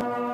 you